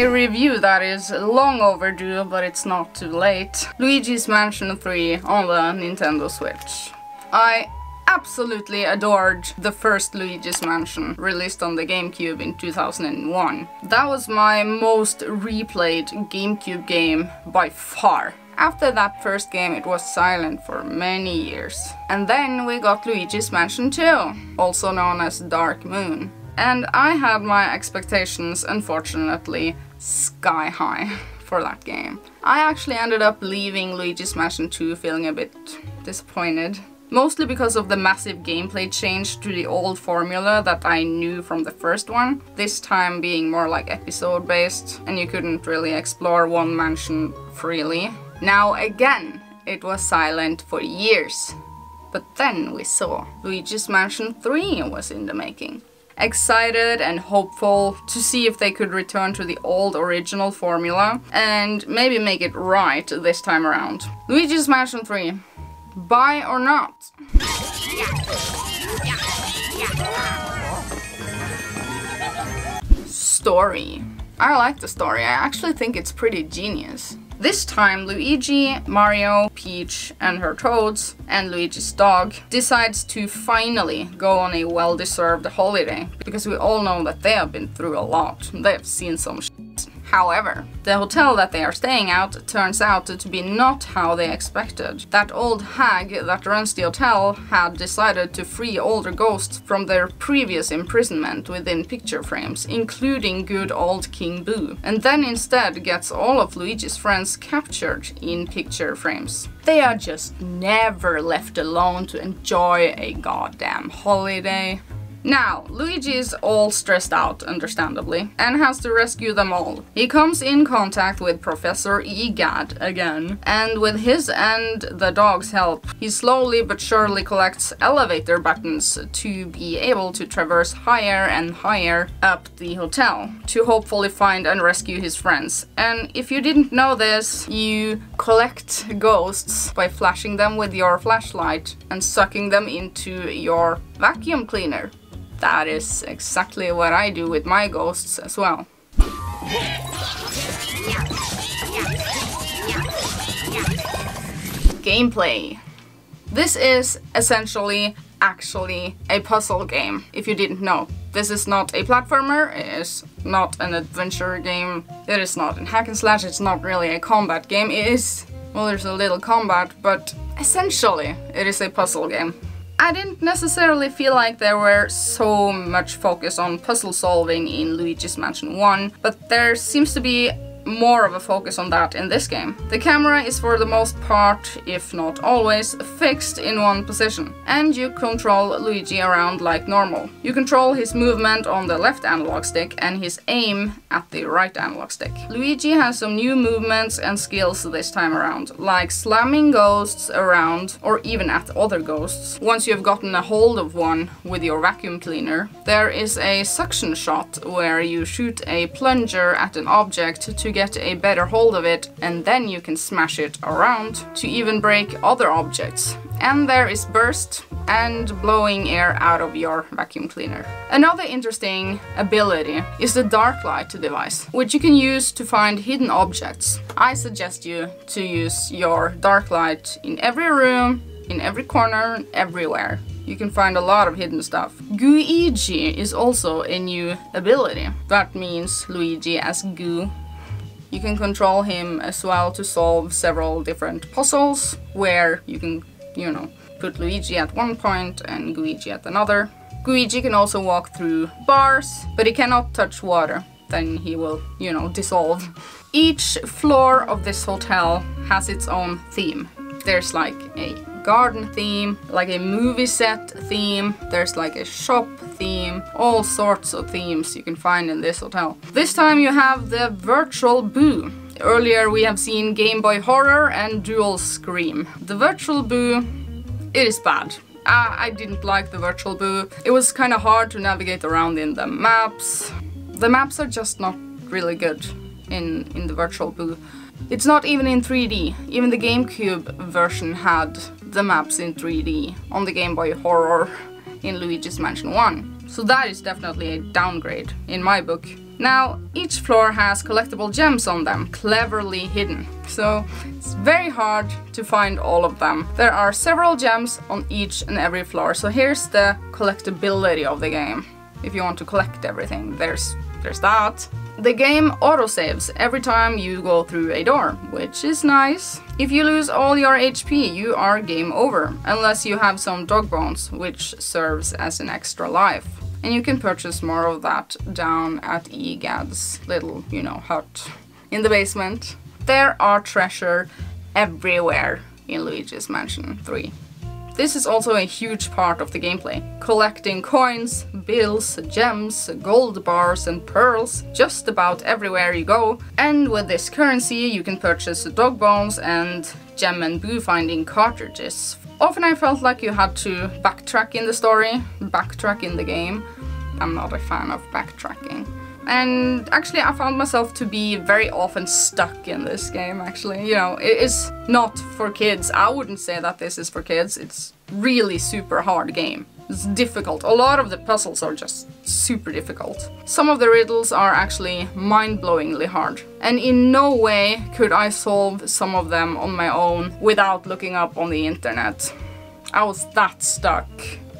a review that is long overdue, but it's not too late. Luigi's Mansion 3 on the Nintendo Switch. I absolutely adored the first Luigi's Mansion, released on the GameCube in 2001. That was my most replayed GameCube game by far. After that first game it was silent for many years. And then we got Luigi's Mansion 2, also known as Dark Moon. And I had my expectations, unfortunately, sky high for that game. I actually ended up leaving Luigi's Mansion 2 feeling a bit disappointed. Mostly because of the massive gameplay change to the old formula that I knew from the first one, this time being more like episode based and you couldn't really explore one mansion freely. Now again, it was silent for years. But then we saw Luigi's Mansion 3 was in the making. Excited and hopeful to see if they could return to the old original formula and maybe make it right this time around. Luigi's Mansion 3 Buy or not? Story. I like the story. I actually think it's pretty genius. This time Luigi, Mario, Peach and her toads and Luigi's dog decides to finally go on a well-deserved holiday because we all know that they have been through a lot. They have seen some However, the hotel that they are staying at turns out to be not how they expected. That old hag that runs the hotel had decided to free older ghosts from their previous imprisonment within picture frames, including good old King Boo, and then instead gets all of Luigi's friends captured in picture frames. They are just never left alone to enjoy a goddamn holiday. Now, Luigi is all stressed out, understandably, and has to rescue them all. He comes in contact with Professor Egad again, and with his and the dog's help, he slowly but surely collects elevator buttons to be able to traverse higher and higher up the hotel, to hopefully find and rescue his friends. And if you didn't know this, you collect ghosts by flashing them with your flashlight and sucking them into your vacuum cleaner. That is exactly what I do with my ghosts as well. Gameplay. This is essentially actually a puzzle game, if you didn't know. This is not a platformer, it is not an adventure game, it is not a hack and slash, it's not really a combat game, it is, well there's a little combat, but essentially it is a puzzle game. I didn't necessarily feel like there were so much focus on puzzle solving in Luigi's Mansion 1, but there seems to be more of a focus on that in this game. The camera is for the most part, if not always, fixed in one position, and you control Luigi around like normal. You control his movement on the left analog stick and his aim at the right analog stick. Luigi has some new movements and skills this time around, like slamming ghosts around or even at other ghosts. Once you've gotten a hold of one with your vacuum cleaner, there is a suction shot where you shoot a plunger at an object to get a better hold of it and then you can smash it around to even break other objects. And there is burst and blowing air out of your vacuum cleaner. Another interesting ability is the dark light device, which you can use to find hidden objects. I suggest you to use your dark light in every room, in every corner, everywhere. You can find a lot of hidden stuff. Gooigi is also a new ability. That means Luigi as Goo you can control him as well to solve several different puzzles where you can, you know, put Luigi at one point and Luigi at another. Luigi can also walk through bars, but he cannot touch water. Then he will, you know, dissolve. Each floor of this hotel has its own theme. There's like a garden theme, like a movie set theme, there's like a shop theme, all sorts of themes you can find in this hotel. This time you have the Virtual Boo. Earlier we have seen Game Boy Horror and Dual Scream. The Virtual Boo, it is bad. Uh, I didn't like the Virtual Boo. It was kind of hard to navigate around in the maps. The maps are just not really good in, in the Virtual Boo. It's not even in 3D. Even the GameCube version had the maps in 3D on the Game Boy Horror in Luigi's Mansion 1. So that is definitely a downgrade in my book. Now, each floor has collectible gems on them, cleverly hidden. So, it's very hard to find all of them. There are several gems on each and every floor, so here's the collectability of the game. If you want to collect everything, there's, there's that. The game autosaves every time you go through a door, which is nice. If you lose all your HP, you are game over, unless you have some dog bones, which serves as an extra life. And you can purchase more of that down at Egad's little, you know, hut in the basement. There are treasure everywhere in Luigi's Mansion 3. This is also a huge part of the gameplay. Collecting coins, bills, gems, gold bars and pearls just about everywhere you go. And with this currency you can purchase dog bones and gem and boo finding cartridges. Often I felt like you had to backtrack in the story, backtrack in the game. I'm not a fan of backtracking. And actually I found myself to be very often stuck in this game actually. You know, it is not for kids. I wouldn't say that this is for kids. It's really super hard game. It's difficult. A lot of the puzzles are just super difficult. Some of the riddles are actually mind-blowingly hard. And in no way could I solve some of them on my own without looking up on the internet. I was that stuck.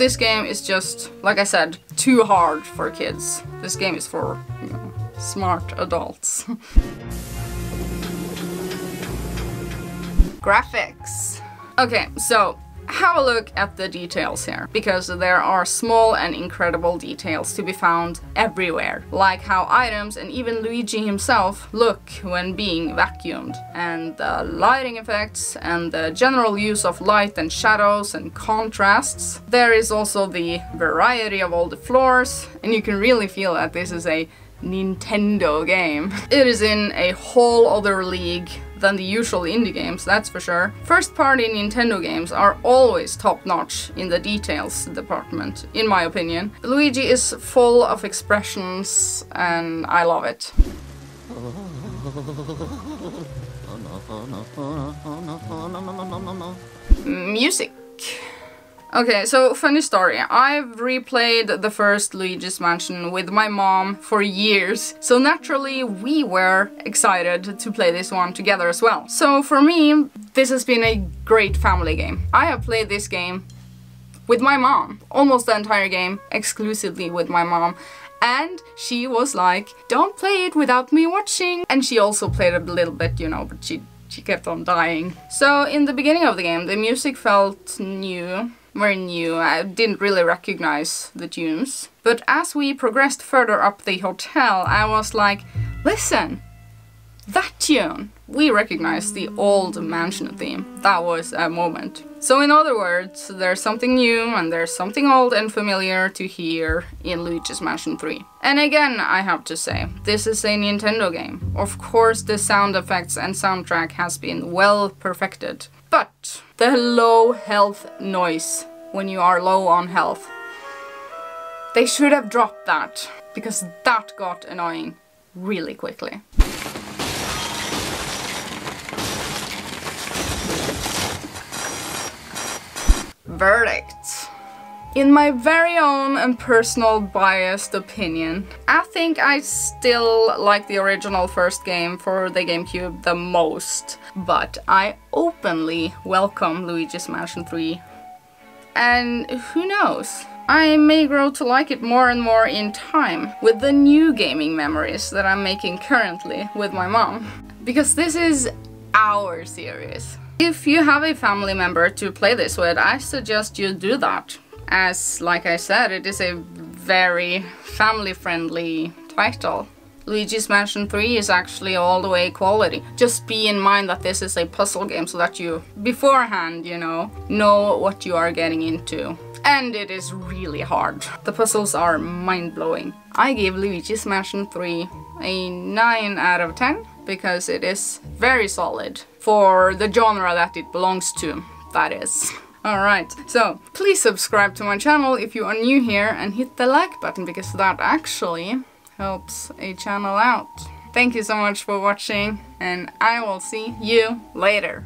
This game is just, like I said, too hard for kids. This game is for you know, smart adults. Graphics. Okay, so have a look at the details here, because there are small and incredible details to be found everywhere, like how items and even Luigi himself look when being vacuumed, and the lighting effects and the general use of light and shadows and contrasts. There is also the variety of all the floors, and you can really feel that this is a Nintendo game. It is in a whole other league than the usual indie games, that's for sure. First party Nintendo games are always top notch in the details department, in my opinion. Luigi is full of expressions and I love it. Music. Okay, so funny story. I've replayed the first Luigi's Mansion with my mom for years, so naturally we were excited to play this one together as well. So for me, this has been a great family game. I have played this game with my mom, almost the entire game, exclusively with my mom. And she was like, don't play it without me watching. And she also played a little bit, you know, but she she kept on dying. So in the beginning of the game, the music felt new very new. I didn't really recognize the tunes. But as we progressed further up the hotel, I was like, listen, that tune! We recognized the old mansion theme. That was a moment. So in other words, there's something new and there's something old and familiar to hear in Luigi's Mansion 3. And again, I have to say, this is a Nintendo game. Of course the sound effects and soundtrack has been well perfected. But the low health noise when you are low on health. They should have dropped that, because that got annoying really quickly. Verdict. In my very own and personal biased opinion, I think I still like the original first game for the GameCube the most, but I openly welcome Luigi's Mansion 3 and who knows? I may grow to like it more and more in time with the new gaming memories that I'm making currently with my mom. Because this is our series. If you have a family member to play this with, I suggest you do that. As, like I said, it is a very family-friendly title. Luigi's Mansion 3 is actually all the way quality. Just be in mind that this is a puzzle game so that you, beforehand, you know, know what you are getting into. And it is really hard. The puzzles are mind-blowing. I give Luigi's Mansion 3 a 9 out of 10 because it is very solid for the genre that it belongs to, that is. Alright, so please subscribe to my channel if you are new here and hit the like button because that actually helps a channel out. Thank you so much for watching and I will see you later.